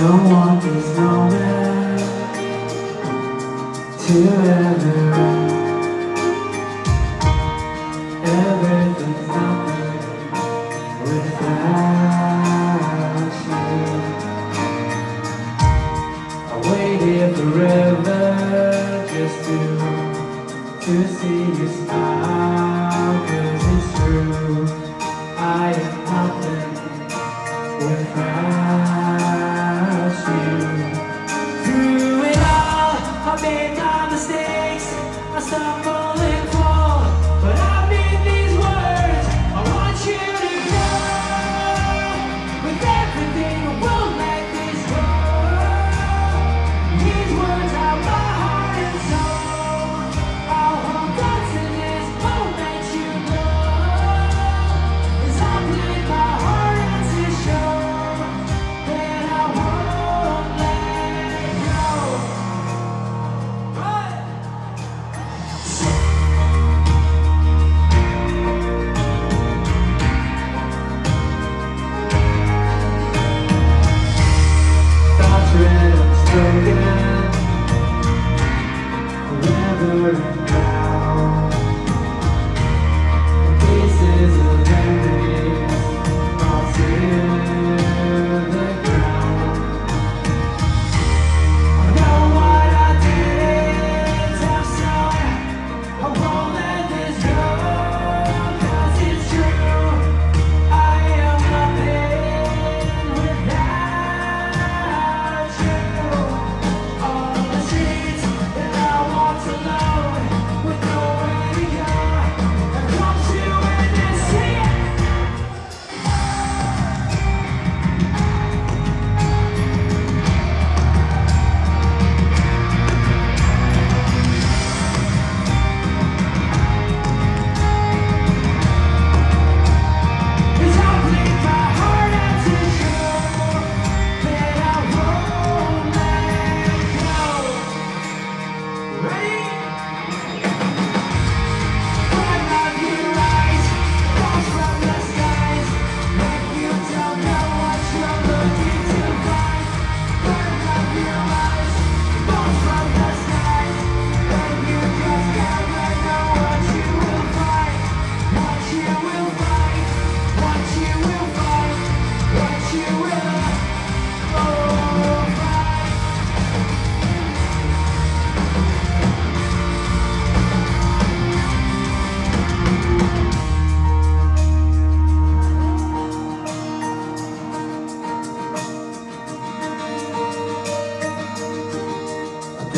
don't want this moment to ever end. Everything's nothing without you. I waited forever just to to see you smile.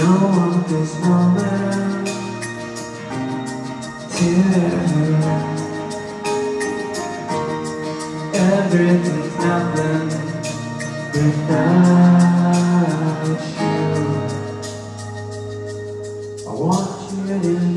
want this moment to end. Everything's nothing without you. I want you to.